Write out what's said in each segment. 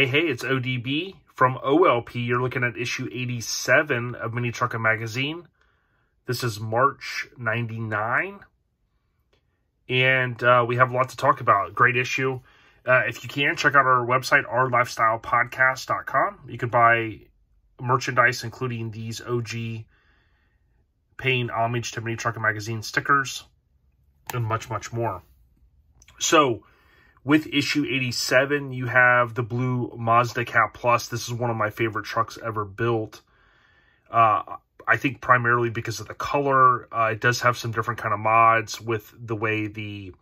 Hey, hey, it's ODB from OLP. You're looking at issue 87 of Mini Truckin' Magazine. This is March 99. And uh, we have a lot to talk about. Great issue. Uh, if you can, check out our website, ourlifestylepodcast.com. You can buy merchandise, including these OG paying homage to Mini Truckin' Magazine stickers and much, much more. So, with issue 87, you have the blue Mazda Cab Plus. This is one of my favorite trucks ever built. Uh, I think primarily because of the color. Uh, it does have some different kind of mods with the way the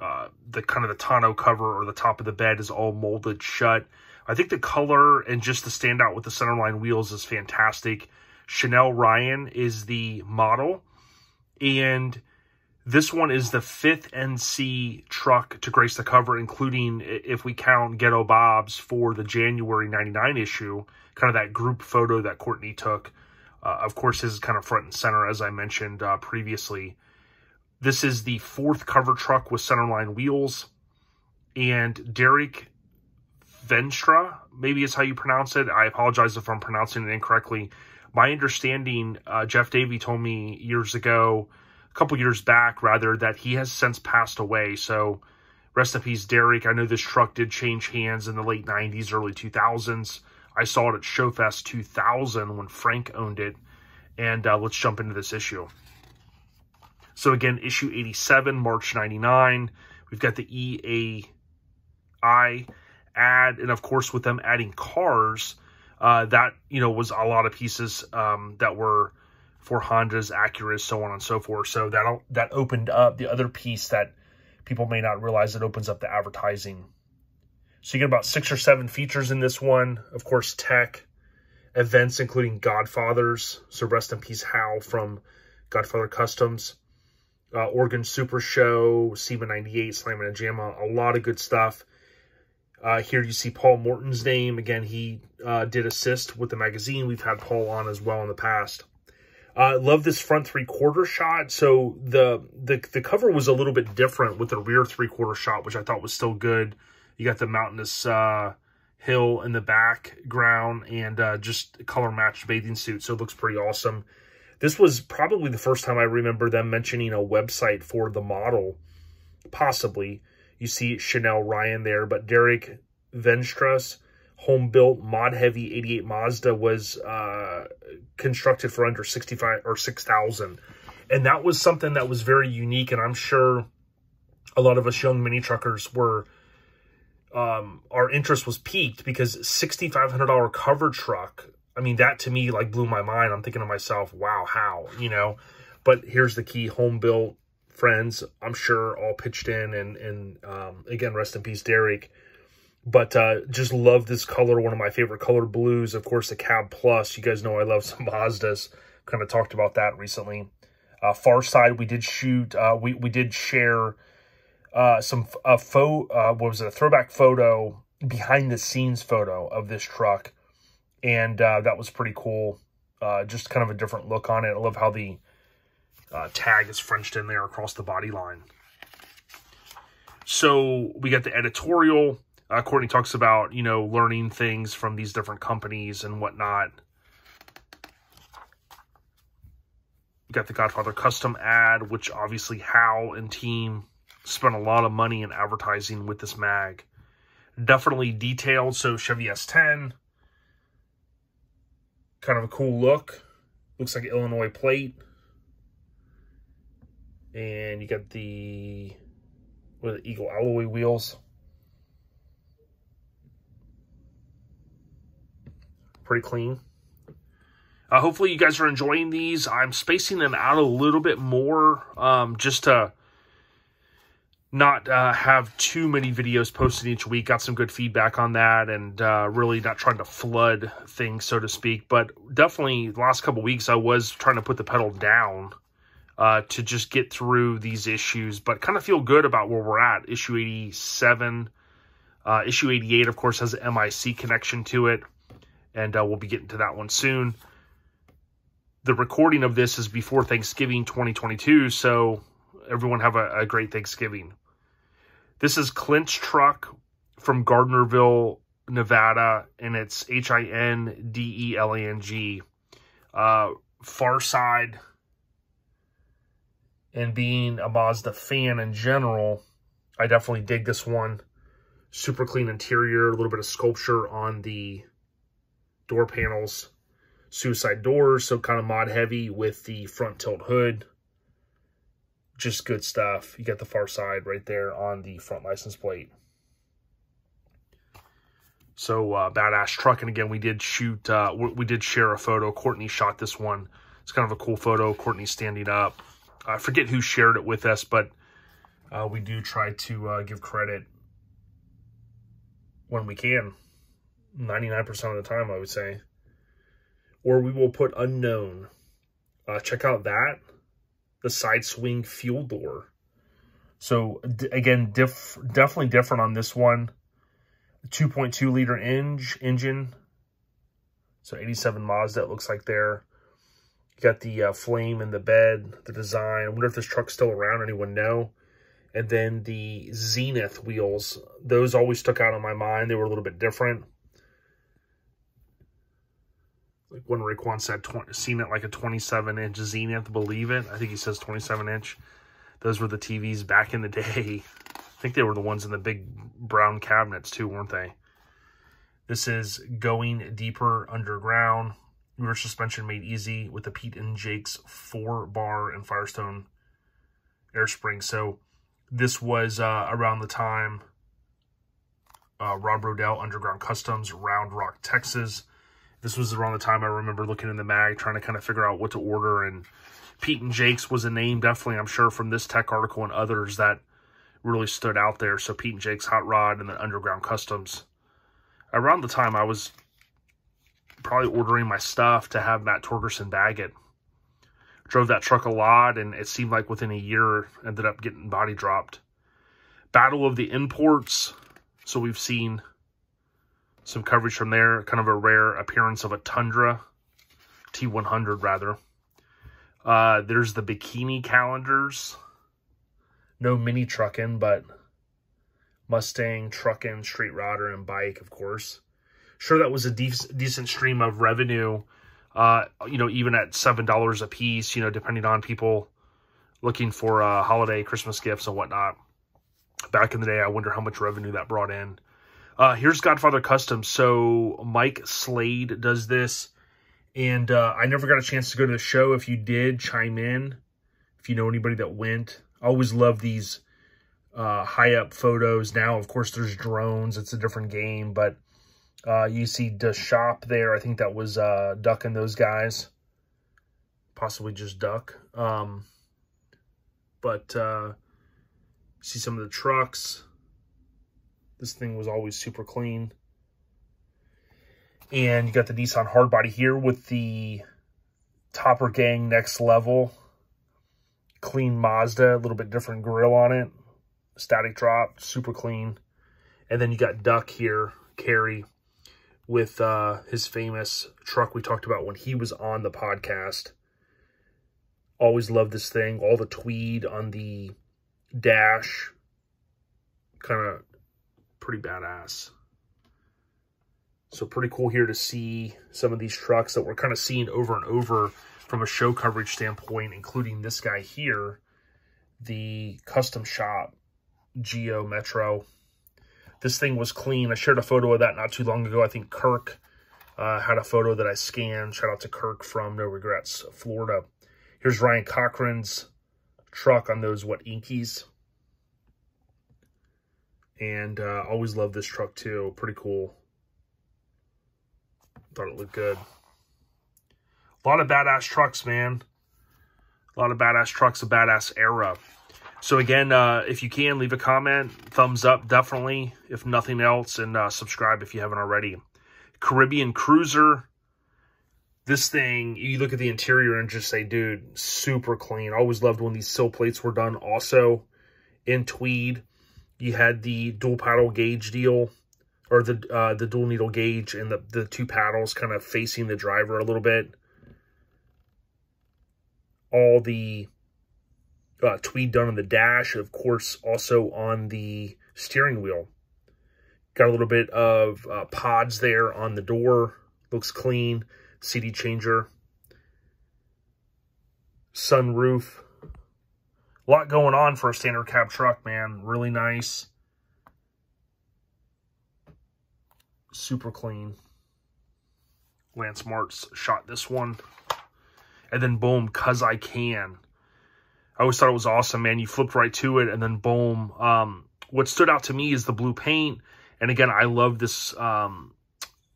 uh, the kind of the tonneau cover or the top of the bed is all molded shut. I think the color and just the standout with the centerline wheels is fantastic. Chanel Ryan is the model. And this one is the fifth NC truck to grace the cover, including if we count Ghetto Bob's for the January 99 issue, kind of that group photo that Courtney took. Uh, of course, his is kind of front and center, as I mentioned uh, previously. This is the fourth cover truck with centerline wheels. And Derek Veenstra, maybe is how you pronounce it. I apologize if I'm pronouncing it incorrectly. My understanding, uh, Jeff Davey told me years ago, a couple years back, rather, that he has since passed away. So rest in peace, Derek. I know this truck did change hands in the late 90s, early 2000s. I saw it at Showfest 2000 when Frank owned it. And uh, let's jump into this issue. So again, issue 87, March 99. We've got the EAI ad. And of course, with them adding cars, uh, that, you know, was a lot of pieces um, that were for Hondas, Acuras, so on and so forth. So that that opened up the other piece that people may not realize. It opens up the advertising. So you get about six or seven features in this one. Of course, tech, events including Godfathers. So rest in peace, Hal from Godfather Customs. Uh, Oregon Super Show, SEMA 98, Slammin' and Jammin', a lot of good stuff. Uh, here you see Paul Morton's name. Again, he uh, did assist with the magazine. We've had Paul on as well in the past. I uh, love this front three-quarter shot. So the, the the cover was a little bit different with the rear three-quarter shot, which I thought was still good. You got the mountainous uh, hill in the background and uh, just color-matched bathing suit, so it looks pretty awesome. This was probably the first time I remember them mentioning a website for the model, possibly. You see Chanel Ryan there, but Derek Veenstra's home-built mod-heavy 88 Mazda was uh, constructed for under 65 or 6,000. And that was something that was very unique, and I'm sure a lot of us young mini truckers were, um, our interest was peaked because $6,500 cover truck, I mean, that to me, like, blew my mind. I'm thinking to myself, wow, how, you know? But here's the key, home-built friends, I'm sure, all pitched in, and, and um, again, rest in peace, Derek, but uh, just love this color. One of my favorite color blues. Of course, the Cab Plus. You guys know I love some Mazdas. Kind of talked about that recently. Uh, Pharcyd, we did shoot. Uh, we, we did share uh, some a faux, uh, what was it, a throwback photo, behind the scenes photo of this truck. And uh, that was pretty cool. Uh, just kind of a different look on it. I love how the uh, tag is Frenched in there across the body line. So we got the editorial. Uh, Courtney talks about, you know, learning things from these different companies and whatnot. You got the Godfather custom ad, which obviously Hal and team spent a lot of money in advertising with this mag. Definitely detailed, so Chevy S10. Kind of a cool look. Looks like an Illinois plate. And you got the, with the Eagle alloy wheels. Pretty clean. Uh, hopefully you guys are enjoying these. I'm spacing them out a little bit more um, just to not uh, have too many videos posted each week. Got some good feedback on that and uh, really not trying to flood things, so to speak. But definitely the last couple weeks I was trying to put the pedal down uh, to just get through these issues, but kind of feel good about where we're at. Issue 87, uh, issue 88, of course, has an MIC connection to it and uh, we'll be getting to that one soon. The recording of this is before Thanksgiving 2022, so everyone have a, a great Thanksgiving. This is Clint's truck from Gardnerville, Nevada, and it's H-I-N-D-E-L-A-N-G. Uh, Pharcyd, and being a Mazda fan in general, I definitely dig this one. Super clean interior, a little bit of sculpture on the door panels. Suicide doors, so kind of mod heavy with the front tilt hood. Just good stuff. You got the Pharcyd right there on the front license plate. So uh, badass truck. And again, we did shoot, uh, we did share a photo. Courtney shot this one. It's kind of a cool photo. Courtney standing up. I forget who shared it with us, but uh, we do try to uh, give credit when we can. 99% of the time, I would say. Or we will put unknown. Uh, check out that. The side swing fuel door. So, again, diff definitely different on this one. 2.2 liter eng engine. So 87 Mazda, it looks like there. You got the uh, flame in the bed, the design. I wonder if this truck's still around. Anyone know? And then the Zenith wheels. Those always stuck out in my mind. They were a little bit different. Like when Raekwon said, seen it like a 27-inch Zenith, believe it. I think he says 27-inch. Those were the TVs back in the day. I think they were the ones in the big brown cabinets too, weren't they? This is Going Deeper Underground. Rear suspension made easy with the Pete and Jake's 4-bar and Firestone air spring. So this was uh, around the time uh, Rob Rodell Underground Customs, Round Rock, Texas. This was around the time I remember looking in the mag, trying to kind of figure out what to order. And Pete and Jake's was a name, definitely, I'm sure, from this tech article and others that really stood out there. So Pete and Jake's Hot Rod and then Underground Customs. Around the time I was probably ordering my stuff to have Matt Torgerson bag it. Drove that truck a lot, and it seemed like within a year, ended up getting body dropped. Battle of the Imports. So we've seen some coverage from there. Kind of a rare appearance of a Tundra. T100, rather. Uh, there's the Bikini Calendars no mini trucking, but Mustang, trucking, street rodder, and bike, of course. Sure, that was a de decent stream of revenue, uh, you know, even at $7 a piece, you know, depending on people looking for uh, holiday, Christmas gifts and whatnot. Back in the day, I wonder how much revenue that brought in. Uh, here's Godfather Custom. So Mike Slade does this. And uh, I never got a chance to go to the show. If you did, chime in. If you know anybody that went. I always love these uh, high up photos. Now, of course, there's drones. It's a different game, but uh, you see the shop there. I think that was uh, Duck and those guys. Possibly just Duck. Um, but uh, see some of the trucks. This thing was always super clean. And you got the Nissan hardbody here with the Topper Gang Next Level clean Mazda, a little bit different grill on it. Static drop, super clean. And then you got Duck here, Carey, with uh, his famous truck we talked about when he was on the podcast. Always loved this thing. All the tweed on the dash. Kind of pretty badass. So pretty cool here to see some of these trucks that we're kind of seeing over and over from a show coverage standpoint, including this guy here, the custom shop Geo Metro. This thing was clean. I shared a photo of that not too long ago. I think Kirk uh, had a photo that I scanned. Shout out to Kirk from No Regrets, Florida. Here's Ryan Cochran's truck on those, what, Enkeis. And uh, always love this truck too. Pretty cool. Thought it looked good. A lot of badass trucks, man. A lot of badass trucks, a badass era. So again, uh, if you can, leave a comment, thumbs up, definitely, if nothing else, and uh, subscribe if you haven't already. Caribbean Cruiser. This thing, you look at the interior and just say, dude, super clean. always loved when these sill plates were done also in tweed. You had the dual paddle gauge deal, or the uh, the dual needle gauge and the, the two paddles kind of facing the driver a little bit all the uh, tweed done on the dash, of course, also on the steering wheel. Got a little bit of uh, pods there on the door. Looks clean. CD changer. Sunroof. Lot going on for a standard cab truck, man. Really nice. Super clean. Lance Martz shot this one. And then boom, cause I can. I always thought it was awesome, man. You flipped right to it and then boom. Um, what stood out to me is the blue paint. And again, I love this, um,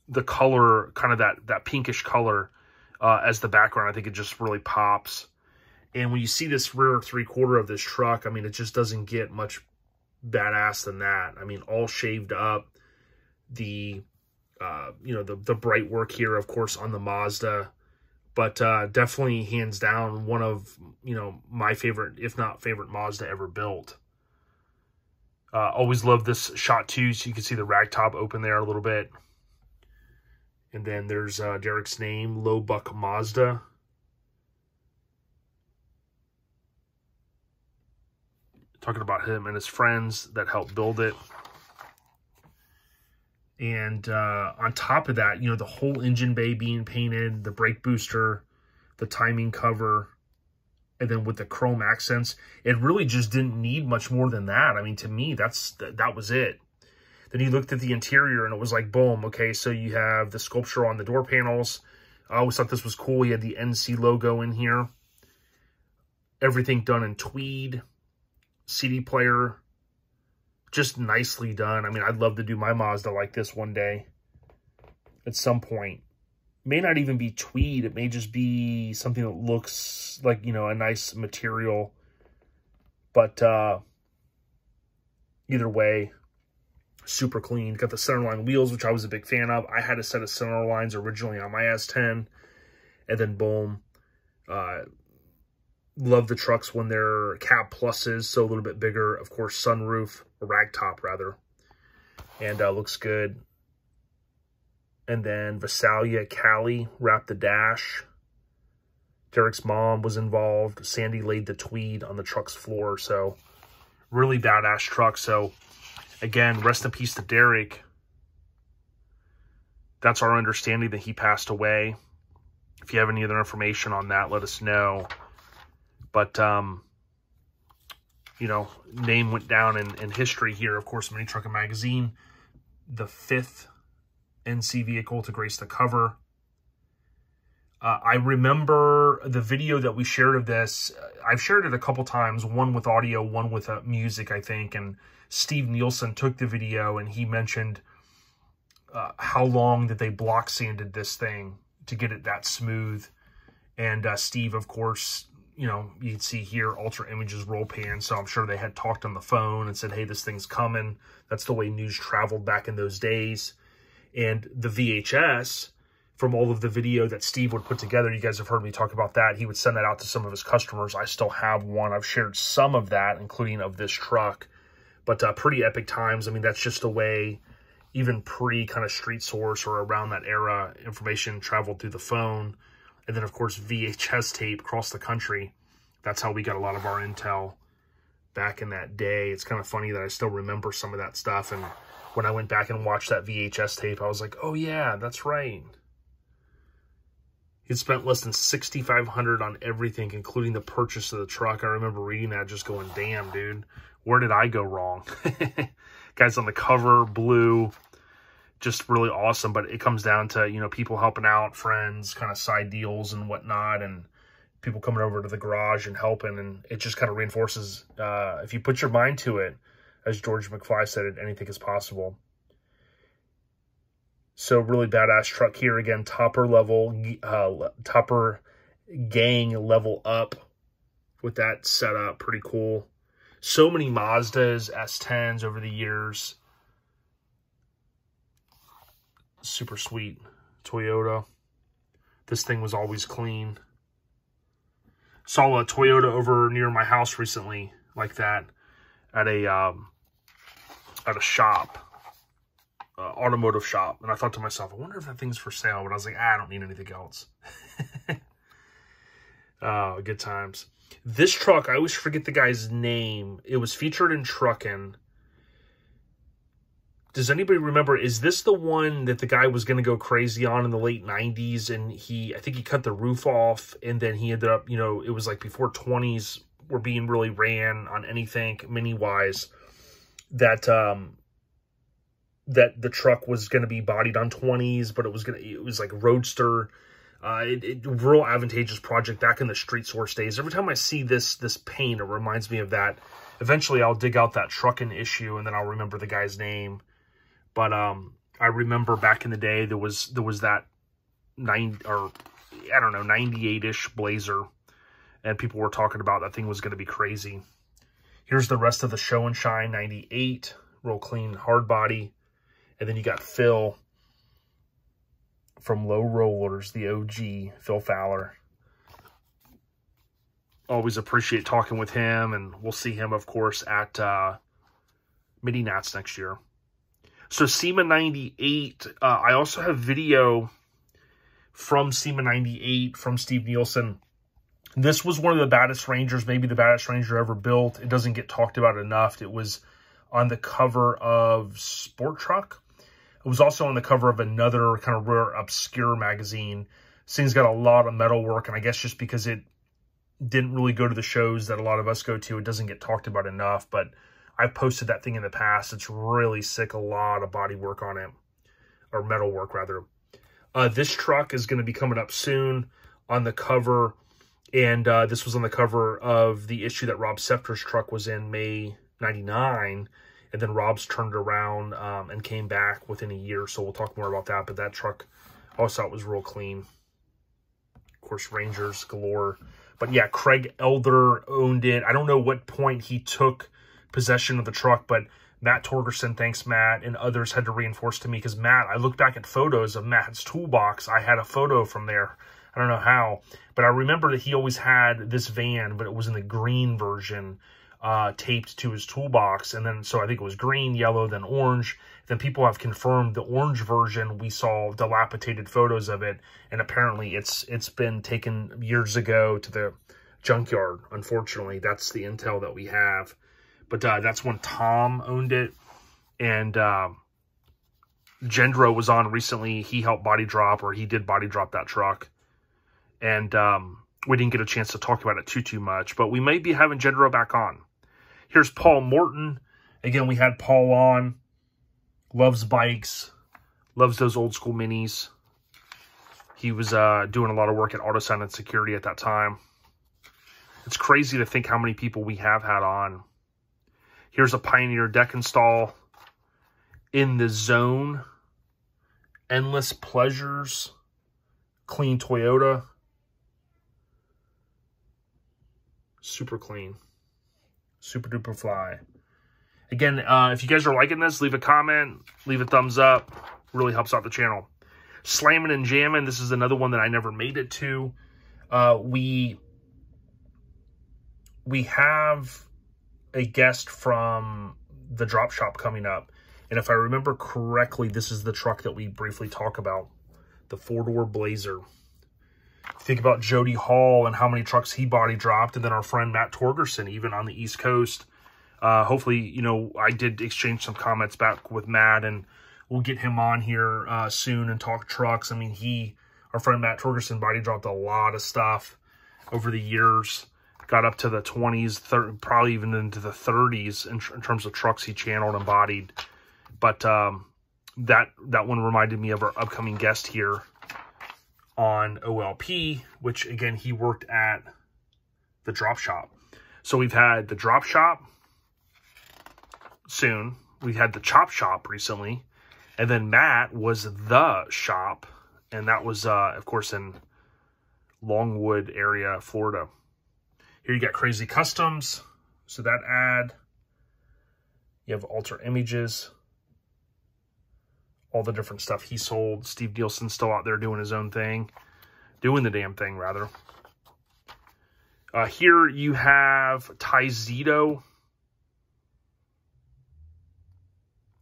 the color, kind of that, that pinkish color uh, as the background. I think it just really pops. And when you see this rear three quarter of this truck, I mean, it just doesn't get much badass than that. I mean, all shaved up. The, uh, you know, the, the bright work here, of course, on the Mazda. But uh, definitely, hands down, one of, you know, my favorite, if not favorite Mazda ever built. Uh, always love this shot too, so you can see the rag top open there a little bit. And then there's uh, Derek's name, Low Buck Mazda. Talking about him and his friends that helped build it. And uh, on top of that, you know, the whole engine bay being painted, the brake booster, the timing cover, and then with the chrome accents, it really just didn't need much more than that. I mean, to me, that's that was it. Then he looked at the interior and it was like, boom, okay, so you have the sculpture on the door panels. I always thought this was cool. He had the NC logo in here. Everything done in tweed. CD player. Just nicely done. I mean, I'd love to do my Mazda like this one day. At some point may not even be tweed. It may just be something that looks like, you know, a nice material. But uh, either way, super clean. Got the centerline wheels, which I was a big fan of. I had a set of center lines originally on my S10. And then boom. Uh, love the trucks when they're cab pluses, so a little bit bigger. Of course, sunroof, or rag top rather. And uh, looks good. And then Visalia Cali wrapped the dash. Derek's mom was involved. Sandy laid the tweed on the truck's floor. So really badass truck. So again, rest in peace to Derek. That's our understanding that he passed away. If you have any other information on that, let us know. But, um, you know, name went down in, in history here. Of course, Mini Truckin' Magazine, the fifth NC vehicle to grace the cover. Uh, I remember the video that we shared of this. Uh, I've shared it a couple times, one with audio, one with uh, music, I think. And Steve Nielsen took the video and he mentioned uh, how long that they block sanded this thing to get it that smooth. And uh, Steve, of course, you know, you'd see here Ultra Images roll pan. So I'm sure they had talked on the phone and said, hey, this thing's coming. That's the way news traveled back in those days. And the VHS from all of the video that Steve would put together, you guys have heard me talk about that. He would send that out to some of his customers. I still have one. I've shared some of that, including of this truck. But uh, pretty epic times. I mean, that's just the way, even pre kind of street source or around that era, information traveled through the phone. And then, of course, VHS tape across the country. That's how we got a lot of our intel back in that day. It's kind of funny that I still remember some of that stuff. And when I went back and watched that VHS tape, I was like, oh yeah, that's right. He'd spent less than 6500 on everything, including the purchase of the truck. I remember reading that just going, damn, dude, where did I go wrong? Guys on the cover, blue, just really awesome. But it comes down to, you know, people helping out, friends, kind of side deals and whatnot, and people coming over to the garage and helping. And it just kind of reinforces, uh, if you put your mind to it, as George McFly said it, anything is possible. So really badass truck here. Again, topper level, uh, topper gang level up with that setup. Pretty cool. So many Mazdas, S10s over the years. Super sweet. Toyota. This thing was always clean. Saw a Toyota over near my house recently like that at a um, at a shop, uh, automotive shop. And I thought to myself, I wonder if that thing's for sale. But I was like, ah, I don't need anything else. uh, good times. This truck, I always forget the guy's name. It was featured in Truckin'. Does anybody remember, is this the one that the guy was going to go crazy on in the late 90s? And he, I think he cut the roof off and then he ended up, you know, it was like before 20s were being really ran on anything mini wise that, um, that the truck was going to be bodied on 20s, but it was going to, it was like roadster, uh, it, it, real advantageous project back in the street source days. Every time I see this, this paint, it reminds me of that. Eventually I'll dig out that trucking issue and then I'll remember the guy's name. But um, I remember back in the day there was there was that nine or I don't know ninety eight ish Blazer, and people were talking about that thing was going to be crazy. Here's the rest of the show and shine ninety eight, real clean hard body, and then you got Phil from Low Rollers, the OG Phil Fowler. Always appreciate talking with him, and we'll see him, of course, at uh, Mini Nats next year. So SEMA 98, uh, I also have video from SEMA 98 from Steve Nielsen. This was one of the baddest Rangers, maybe the baddest Ranger ever built. It doesn't get talked about enough. It was on the cover of Sport Truck. It was also on the cover of another kind of rare, obscure magazine. This thing's got a lot of metal work, and I guess just because it didn't really go to the shows that a lot of us go to, it doesn't get talked about enough. But I've posted that thing in the past. It's really sick. A lot of body work on it, or metal work rather. Uh, this truck is going to be coming up soon on the cover, and uh, this was on the cover of the issue that Rob Sefter's truck was in May 99, and then Rob's turned around um, and came back within a year, so we'll talk more about that, but that truck I also thought was real clean. Of course, Rangers galore. But yeah, Craig Elder owned it. I don't know what point he took possession of the truck, but Matt Torgerson, thanks Matt, and others had to reinforce to me because Matt, I look back at photos of Matt's toolbox. I had a photo from there. I don't know how, but I remember that he always had this van, but it was in the green version uh, taped to his toolbox. And then, so I think it was green, yellow, then orange. Then people have confirmed the orange version. We saw dilapidated photos of it. And apparently it's it's been taken years ago to the junkyard. Unfortunately, that's the intel that we have. But uh, that's when Tom owned it. And uh, Gendro was on recently. He helped body drop, or he did body drop that truck. And um, we didn't get a chance to talk about it too, too much. But we may be having Gendro back on. Here's Paul Morton. Again, we had Paul on. Loves bikes. Loves those old school minis. He was uh, doing a lot of work at AutoSign and Security at that time. It's crazy to think how many people we have had on Here's a Pioneer deck install in the zone. Endless Pleasures. Clean Toyota. Super clean. Super duper fly. Again, uh, if you guys are liking this, leave a comment, leave a thumbs up. Really helps out the channel. Slamming and Jamming. This is another one that I never made it to. Uh, we we have a guest from the drop shop coming up. And if I remember correctly, this is the truck that we briefly talk about, the four-door Blazer. Think about Jody Hall and how many trucks he body dropped, and then our friend Matt Torgerson, even on the East Coast. Uh, hopefully, you know, I did exchange some comments back with Matt, and we'll get him on here uh, soon and talk trucks. I mean, he, our friend Matt Torgerson, body dropped a lot of stuff over the years got up to the 20s, probably even into the 30s in, in, terms of trucks he channeled and bodied. But um, that that one reminded me of our upcoming guest here on OLP, which again, he worked at the drop shop. So we've had the drop shop soon. We had the chop shop recently. And then Matt was the shop. And that was, uh, of course, in Longwood area, Florida. Here you got Crazy Customs. So that ad. You have Alter Images. All the different stuff he sold. Steve Nielsen's still out there doing his own thing. Doing the damn thing, rather. Uh, here you have Zito.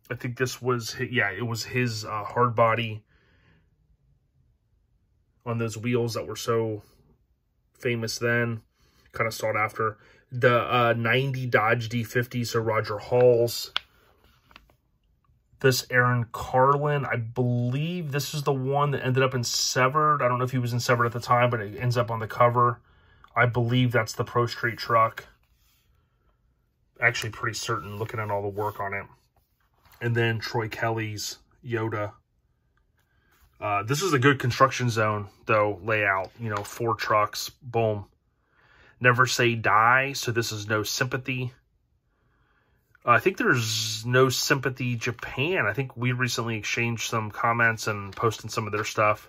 I think this was, his, yeah, it was his uh, hard body on those wheels that were so famous then kind of sought after. The uh, 90 Dodge D50, so Roger Hall's this Aaron Carlin. I believe this is the one that ended up in Severed. I don't know if he was in Severed at the time, but it ends up on the cover. I believe that's the Pro Street truck. Actually, pretty certain looking at all the work on it. And then Troy Kelly's Yoda. Uh, this is a good construction zone, though, layout. You know, four trucks, boom. Never say die, so this is no sympathy. Uh, I think there's no sympathy Japan. I think we recently exchanged some comments and posted some of their stuff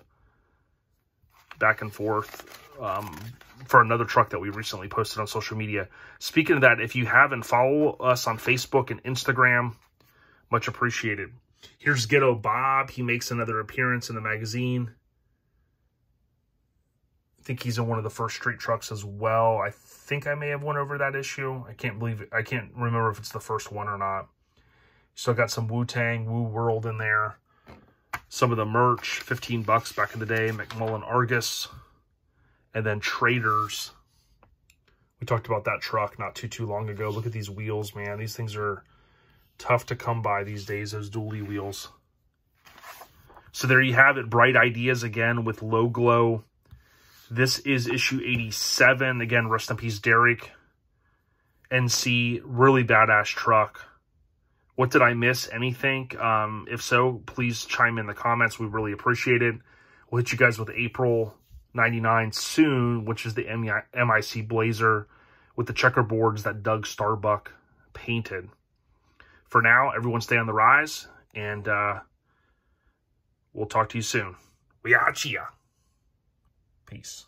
back and forth um, for another truck that we recently posted on social media. Speaking of that, if you haven't, follow us on Facebook and Instagram. Much appreciated. Here's Ghetto Bob. He makes another appearance in the magazine. Think he's in one of the first street trucks as well. I think I may have went over that issue. I can't believe. I can't remember if it's the first one or not. Still got some Wu-Tang, Wu World in there. Some of the merch, 15 bucks back in the day. McMullen Argus. And then Traders. We talked about that truck not too, too long ago. Look at these wheels, man. These things are tough to come by these days, those dually wheels. So there you have it. Bright Ideas again with low glow this is issue 87. Again, rest in peace, Derek. NC, really badass truck. What did I miss? Anything? Um, if so, please chime in the comments. We really appreciate it. We'll hit you guys with April 99 soon, which is the MIC Blazer with the checkerboards that Doug Starbuck painted. For now, everyone stay on the rise, and uh, we'll talk to you soon. We chia. Peace.